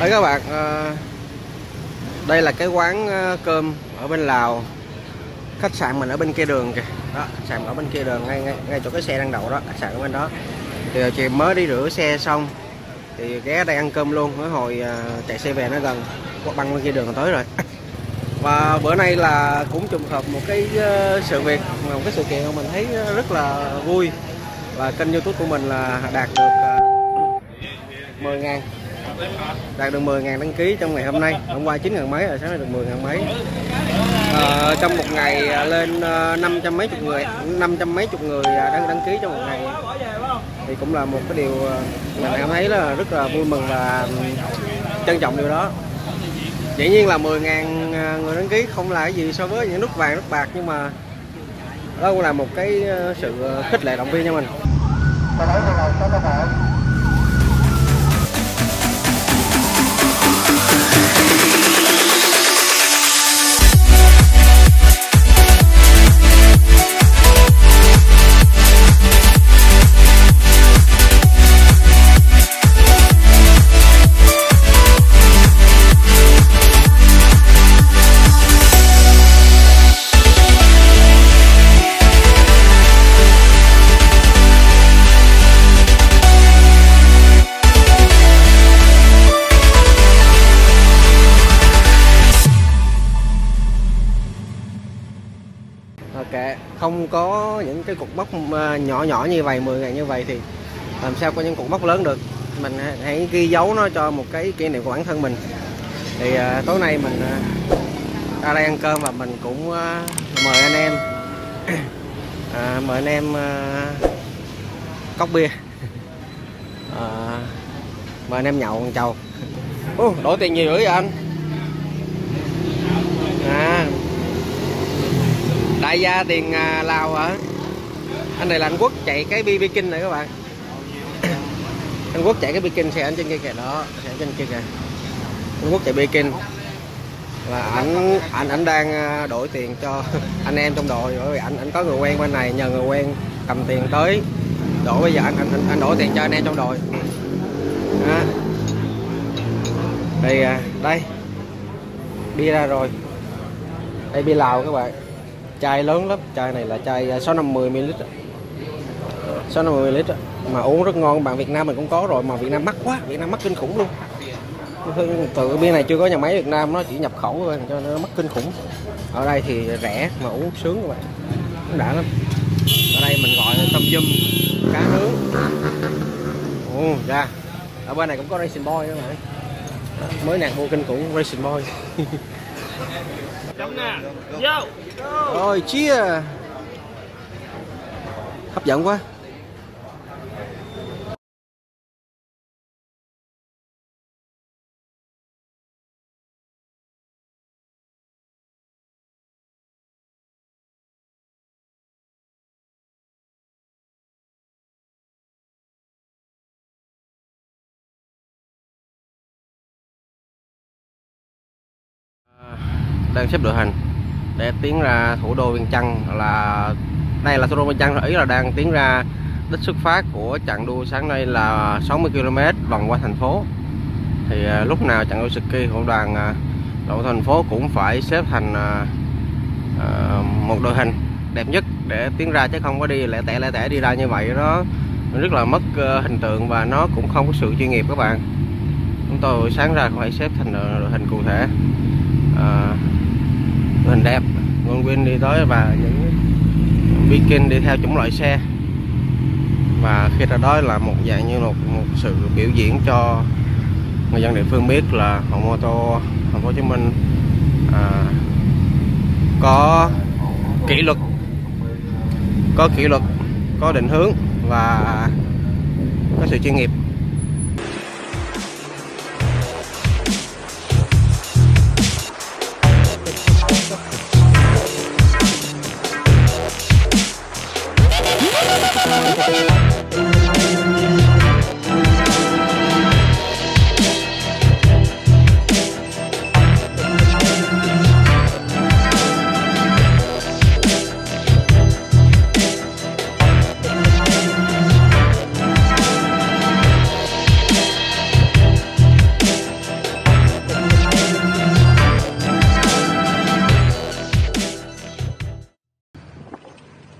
Đấy các bạn ờ, Đây là cái quán ờ, cơm ở bên Lào. Khách sạn mình ở bên kia đường kìa. Đó, khách sạn ở bên kia đường ngay, ngay, ngay chỗ cái xe đang đậu đó Khách sạn ở bên đó. Thì chị mới đi rửa xe xong Thì ghé đây ăn cơm luôn. Mới hồi ờ, chạy xe về nó gần Băng bên kia đường tới rồi. Và bữa nay là cũng trùng hợp một cái sự việc Một cái sự kiện mà mình thấy rất là vui. Và kênh youtube của mình là đạt được 10 ngàn đạt được 10.000 đăng ký trong ngày hôm nay. Hôm qua 9 ngàn mấy rồi sáng nay được 10 ngàn mấy. À, trong một ngày à, lên ờ, 500 mấy chục người 500 mấy chục người à, đăng đăng ký trong một ngày. Thì cũng là một cái điều à, mà mình cảm thấy là rất là vui mừng và trân trọng điều đó. Dĩ nhiên là 10.000 người đăng ký không là cái gì so với những nút vàng nút bạc nhưng mà đó cũng là một cái ờ, sự khích lệ động viên cho mình. Ờ, nhỏ nhỏ như vậy 10 ngàn như vậy thì làm sao có những cục mốc lớn được. Mình hãy ghi dấu nó cho một cái kỷ niệm của bản thân mình. Thì à, tối nay mình à, ra đây ăn cơm và mình cũng à, mời anh em. À, mời anh em à, cốc bia. À, mời anh em nhậu con chầu. Ô, đổi tiền nhiều vậy anh? À. Đại gia tiền à, lào hả? Anh này là anh quốc chạy cái bb kinh này các bạn. Anh quốc chạy cái bikin xe anh trên kia kìa đó xe trên kia kìa. Anh quốc chạy bikin và ảnh anh ảnh đang à, đổi tiền cho anh em trong đội bởi vì anh anh có người quen bên này nhờ người quen cầm tiền tới. Đổ bây giờ anh anh anh đổi tiền cho anh em trong đội. Đó. thì à, đây. Bia ra rồi. Đây bia lào các bạn. Chai lớn lắm. Chai này là chai à, 650 ml 650 ml mà uống rất ngon bạn Việt Nam mình cũng có rồi mà Việt Nam mắc quá Việt Nam mắc kinh khủng luôn. Từ bia này chưa có nhà máy Việt Nam nó chỉ nhập khẩu thôi cho nó mắc kinh khủng. Ở đây thì rẻ mà uống sướng các bạn đã lắm. Ở đây mình gọi là tôm dum cá nướng. Ồ ra. Ở bên này cũng có racing boy các bạn mới nè mua kinh khủng racing boy. Rồi chia. Hấp dẫn quá đang xếp đội hình để tiến ra thủ đô Viên Chăn là đây là thủ đô Viên Chăn ý là đang tiến ra đích xuất phát của chặng đua sáng nay là 60 km vòng qua thành phố. Thì à, lúc nào chặng đua ski của đoàn à, đội thành phố cũng phải xếp thành à, một đội hình đẹp nhất để tiến ra chứ không có đi lẻ tẻ lẻ tẻ đi ra như vậy. Nó rất là mất ờ, hình tượng và nó cũng không có sự chuyên nghiệp các bạn. Chúng tôi sáng ra phải xếp thành ờ, đội hình cụ thể. À, hình đẹp con Win đi tới và những Viking đi theo chủng loại xe. Và khi ra đó là một dạng như một, một sự biểu diễn cho người dân địa phương biết là hội mô tô thành phố Hồ Chí Minh à, có kỷ luật có kỷ luật có định hướng và có sự chuyên nghiệp.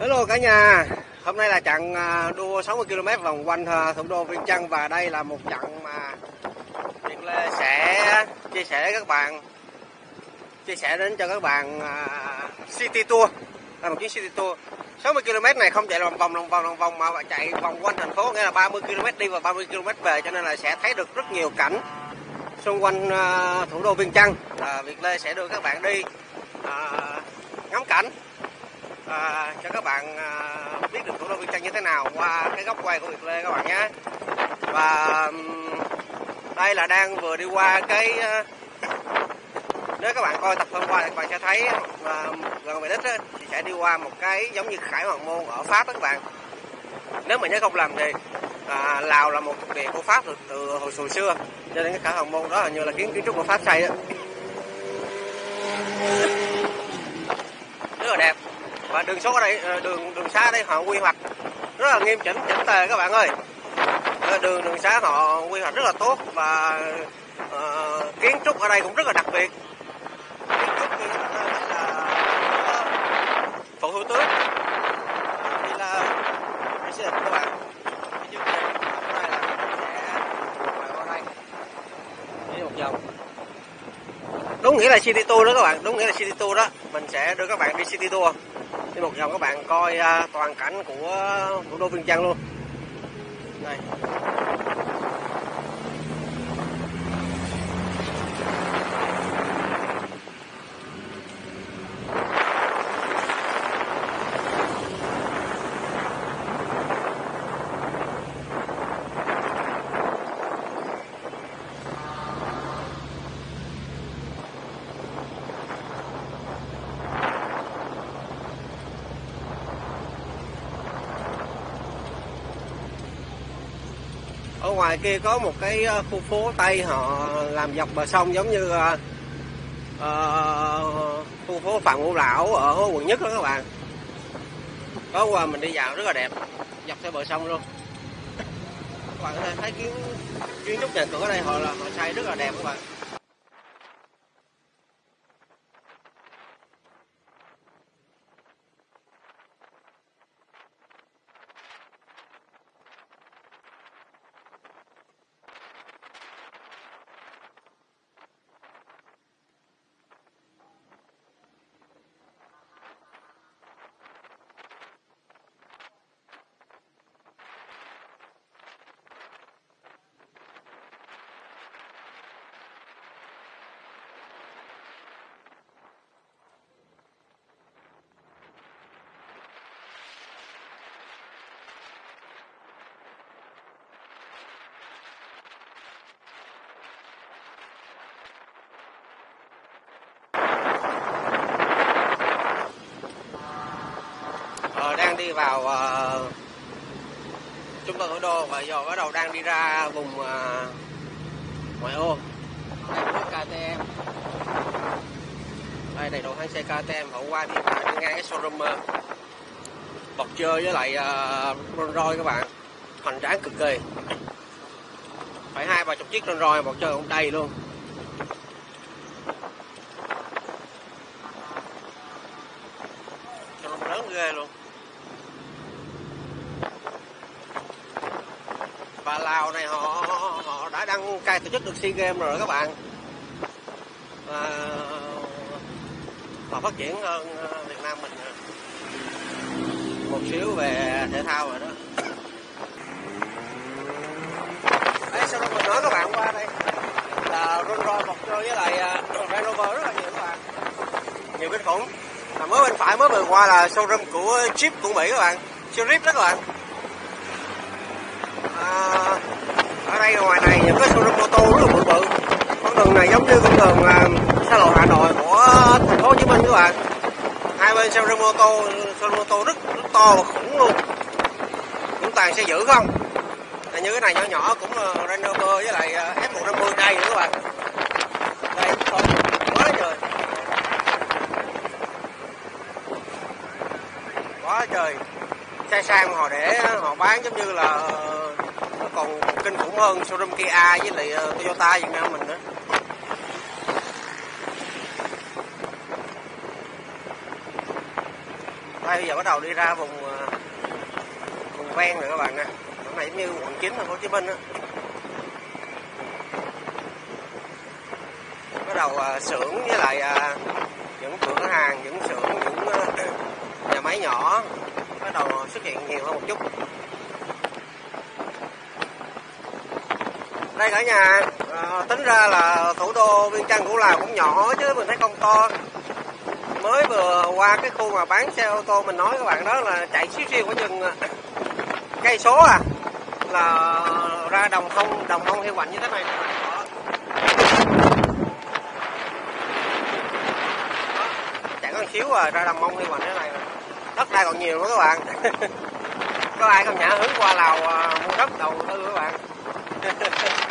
Hello cả nhà, hôm nay là chặng à, đua 60 km vòng quanh à, thủ đô Viên Chăn và đây là một chặng mà Việt Lê sẽ chia sẻ với các bạn chia sẻ đến cho các bạn à, City Tour. Là một chuyến City Tour. 60 km này không chạy lòng vòng lòng vòng lòng vòng mà chạy vòng quanh thành phố nghĩa là 30 km đi và 30 km về cho nên là sẽ thấy được rất nhiều cảnh xung quanh uh, thủ đô Viên Chăn à, Việt Lê sẽ đưa các bạn đi ngắm cảnh à, cho các bạn à, biết được thủ đô Viên Chăn như thế nào qua cái góc quay của Việt Lê các bạn nhé. Và đây là đang vừa đi qua cái à, nếu các bạn coi tập hôm qua thì các bạn sẽ thấy à, gần về đích thì sẽ đi qua một cái giống như khải hoàng môn ở pháp đó các bạn. Nếu mà nhớ không lầm thì à, lào là một thuộc địa của pháp từ, từ hồi hồi xưa cho nên cái khải hoàng môn đó hình như là kiến kiến trúc của pháp xây đó. rất là đẹp và đường số ở đây ờ, đường đường xá ở đây họ quy hoạch rất là nghiêm chỉnh chỉnh tề các bạn ơi. Ờ, đường đường xá họ quy hoạch rất là tốt và uh, kiến trúc ở đây cũng rất là đặc biệt. Kiến trúc như là phụ thủ tướng. Thì là president các bạn. Là sẽ đây đi một vòng đúng nghĩa là city tour đó các bạn đúng nghĩa là city tour đó. Mình sẽ đưa các bạn đi city tour đi một vòng các bạn coi à, toàn cảnh của thủ đô Viên Chăn luôn đây ở ngoài kia có một cái ờ, khu phố Tây họ làm dọc bờ sông giống như uh, uh, khu phố Phạm Ngũ Lão ở quận nhất đó các bạn. Có qua mình đi dạo rất là đẹp dọc theo bờ sông luôn. Các bạn có thể thấy kiến kiến trúc nhà cửa ở đây họ là họ xây rất là đẹp các bạn Ờ, đang đi vào uh, trung tâm thủ đô và giờ bắt đầu đang đi ra vùng uh, ngoại ô. Đây có KTM đây đầy đủ hãng xe KTM hôm qua đi đi ngang cái showroom uh, bọc chơi với lại uh, Rolls Royce các bạn. Hoành tráng cực kỳ. Phải hai ba chục chiếc Rolls Royce bọc chơi cũng đầy luôn showroom lớn ghê luôn và Lào này họ họ đã đăng cai tổ chức được SEA Games rồi các bạn. Và họ phát triển hơn ờ, Việt Nam mình ờ, một xíu về thể thao rồi đó. Đấy, sau đó mình nói các bạn qua đây. Là Rolls Royce một chơi với lại uh, Range Rover rất là nhiều các bạn. Nhiều kinh khủng. Mới bên phải mới vừa qua là showroom của Jeep của Mỹ các bạn. Siêu Jeep đó các bạn à, ở đây ngoài này những cái showroom ô tô rất là bự bự con đường này giống như con đường à, xa lộ Hà Nội của thành phố Hồ Chí Minh các bạn. Hai bên showroom ô tô showroom ô tô rất rất to và khủng luôn. Cũng toàn xe giữ không? Là như cái này nhỏ nhỏ cũng là Range Rover với lại à, F150 đây nữa các bạn. Đây không quá trời. Quá trời. Xe sang họ để họ bán giống như là ờ, còn kinh khủng hơn showroom Kia với lại ờ, Toyota Việt Nam mình nữa. Đây, bây giờ bắt đầu đi ra vùng ờ, vùng ven rồi các bạn nè. Chỗ này giống như quận 9 thành phố Hồ Chí Minh á. Bắt đầu ờ, xưởng với lại những cửa hàng, những xưởng, những nhà máy nhỏ bắt đầu xuất hiện nhiều hơn một chút. Đây cả nhà à, tính ra là thủ đô Viên Chăn của Lào cũng nhỏ chứ mình thấy không to. Mới vừa qua cái khu mà bán xe ô tô mình nói các bạn đó là chạy xíu xíu của chừng à, cây số à là ra đồng thông đồng thông hiệu quạnh như thế này đó. chạy có xíu à ra đồng mông hiệu quạnh thế này đất đai còn nhiều nữa các bạn. Có ai không nhã hướng qua lào à, mua đất đầu tư các bạn?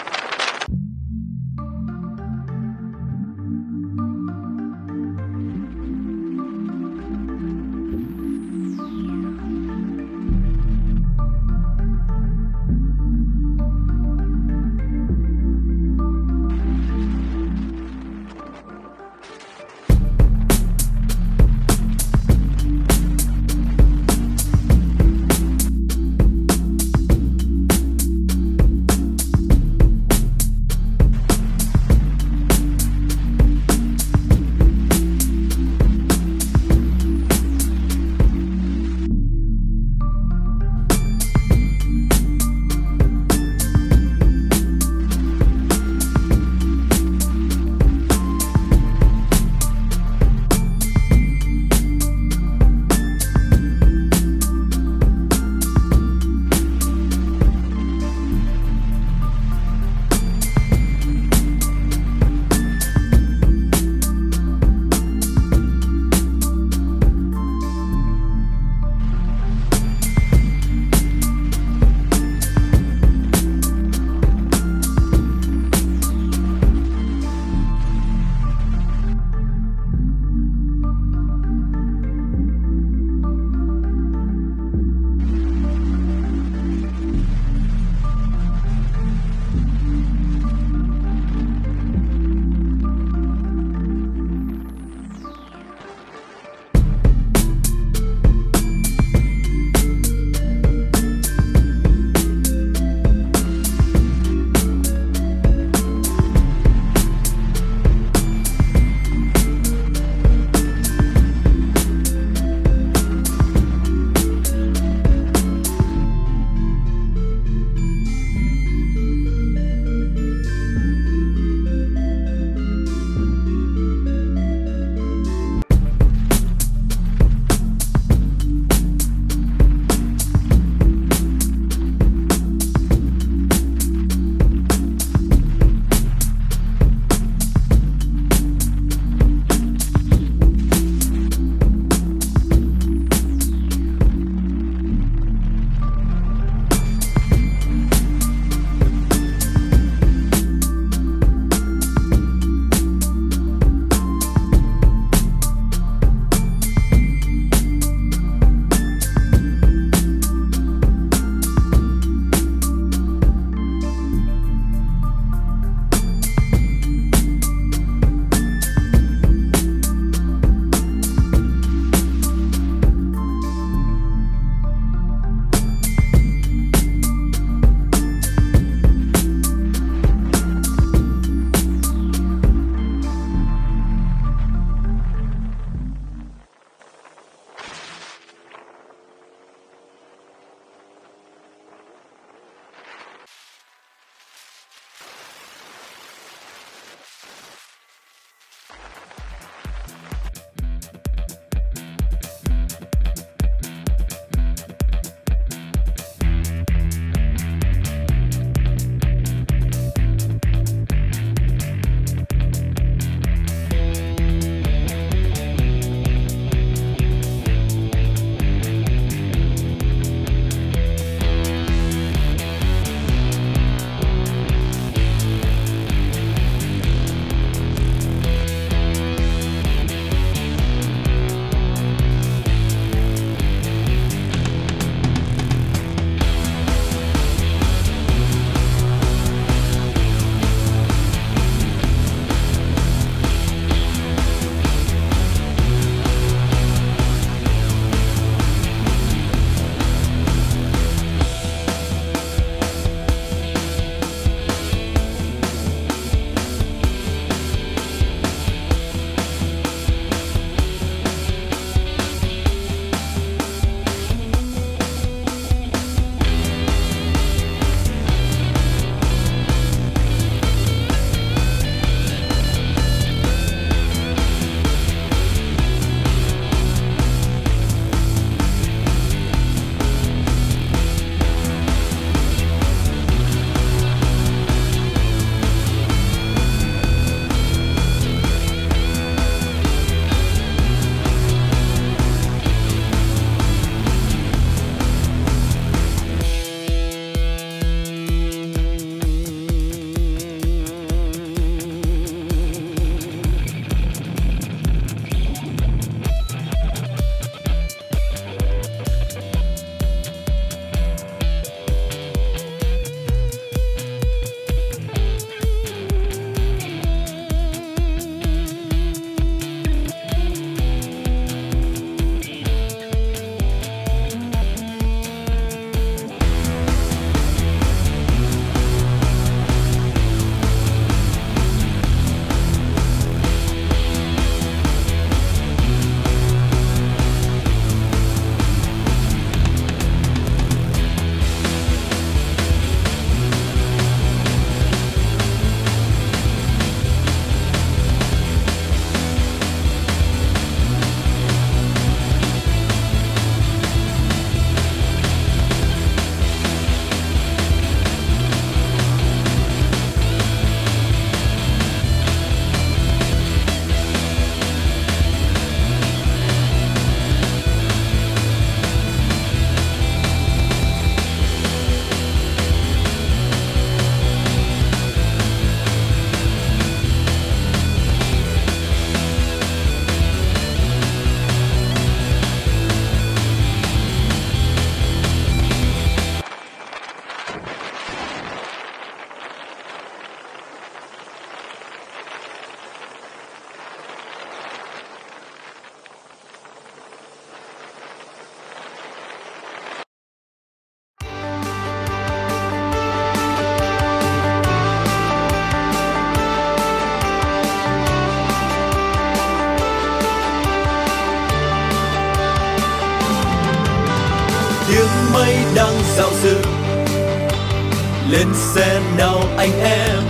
lên xe nào anh em?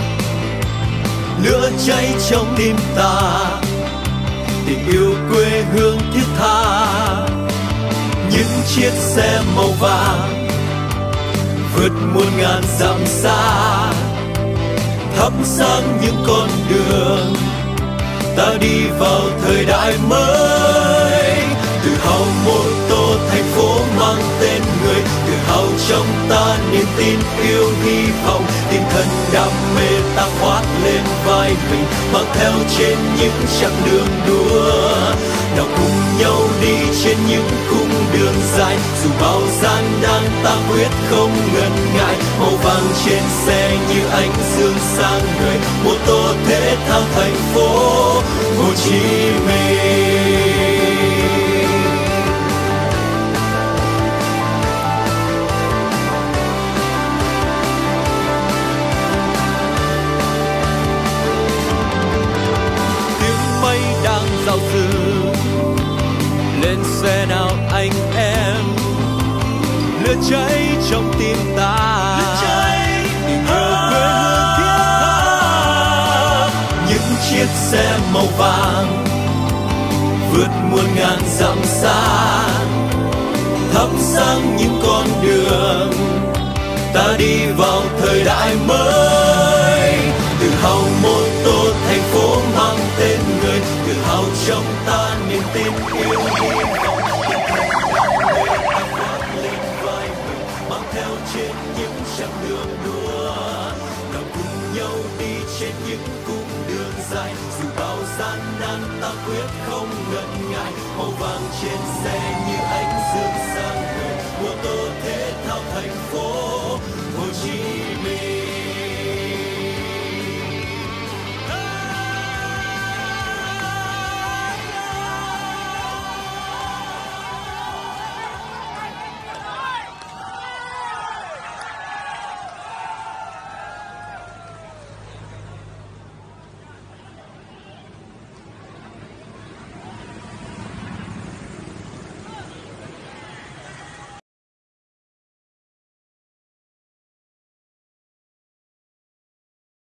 Lửa cháy trong tim ta tình yêu quê hương thiết tha. Những chiếc xe màu vàng vượt muôn ngàn dặm xa, thắp sáng những con đường ta đi vào thời đại mới. Tự hào mô tô thành phố mang vào trong ta niềm tin yêu hy vọng. Tinh thần đam mê ta khoác lên vai mình mang theo trên những chặng đường đua. Nào cùng nhau đi trên những cung đường dài, dù bao gian nan ta quyết không ngần ngại. Màu vàng trên xe như ánh dương sang người mô tô thể thao thành phố Hồ Chí Minh. Xe nào anh em? Lửa cháy trong tim ta. Tình yêu quê hương thiết tha. Những chiếc xe màu vàng vượt muôn ngàn dặm xa. Thắp sáng những con đường ta đi vào thời đại mới. Tự hào mô tô thành phố mang tên người tự hào trong ta niềm tin yêu gian nan ta quyết không ngần ngại. Màu vàng trên xe như ánh dương sang người mô tô thế thao thành phố Hồ Chí Minh